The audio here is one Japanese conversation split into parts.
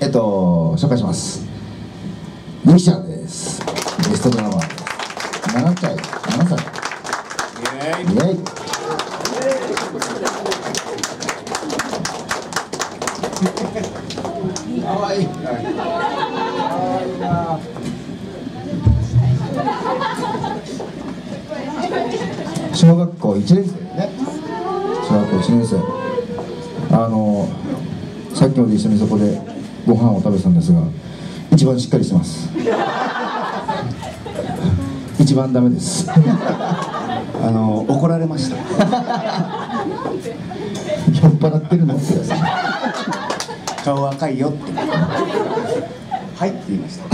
えっと紹介します。ゆきちゃんです。ゲストドラマー。7歳7歳。イエイ。かわいい。小学校1年生ね。小学校1年生。あのさっきまで一緒にそこでご飯を食べてたんですが一番しっかりしてます。一番ダメです。あの怒られました。酔っ払ってるの？って顔赤いよって。はいって言いました。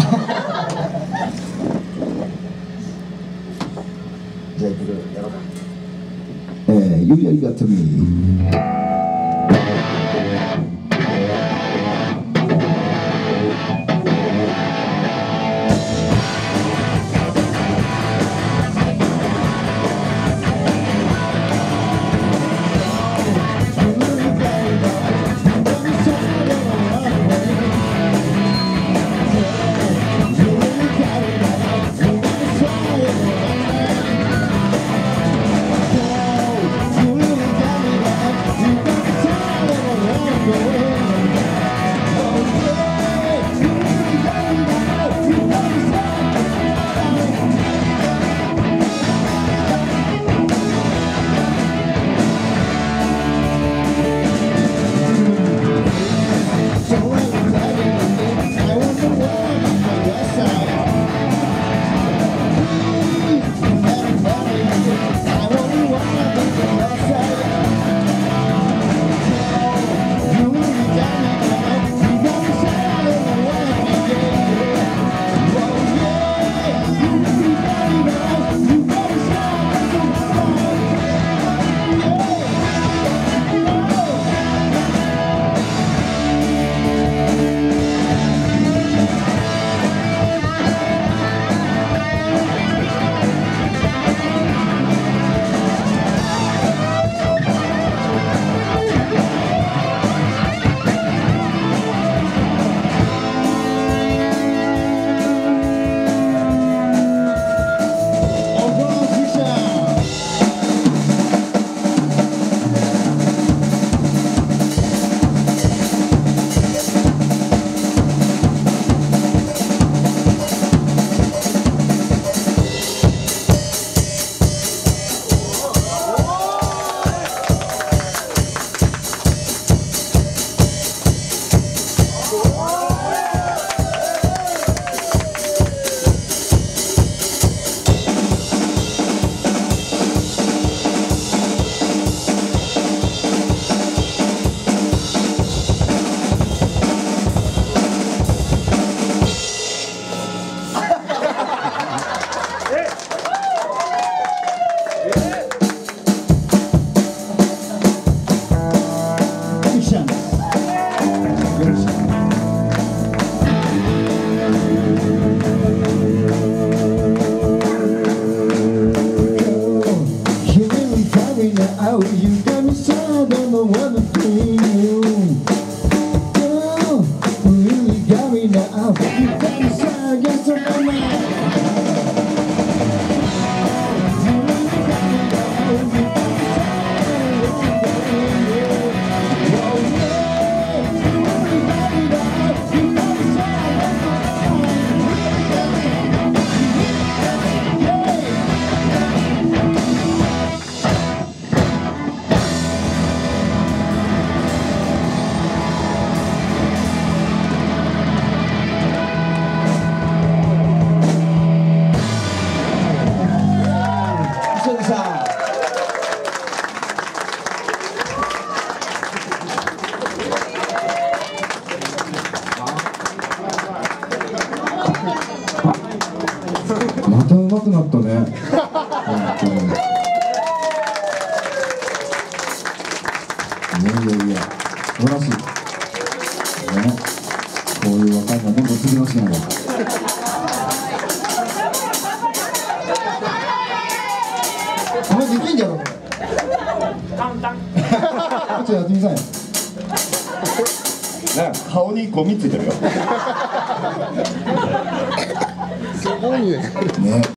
じゃあいろいろやろうかえー、ゆいやりがとみまた上手くなったね。本当にいやい。やい。や素晴らしい。ねこうい。う若い。のどんどん次のしながらお前できんじゃろこれ簡単ちょっとやってみたい。何な顔にゴミつい。てるよすごい。ねね